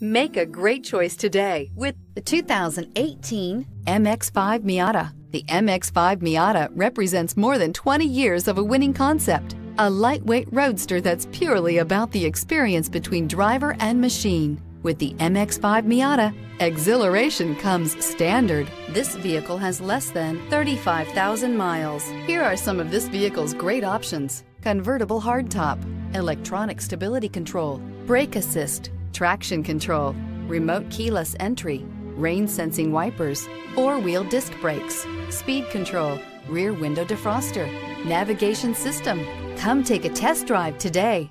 Make a great choice today with the 2018 MX5 Miata. The MX5 Miata represents more than 20 years of a winning concept. A lightweight roadster that's purely about the experience between driver and machine. With the MX5 Miata, exhilaration comes standard. This vehicle has less than 35,000 miles. Here are some of this vehicle's great options. Convertible hardtop, electronic stability control, brake assist, traction control, remote keyless entry, rain sensing wipers, four wheel disc brakes, speed control, rear window defroster, navigation system. Come take a test drive today.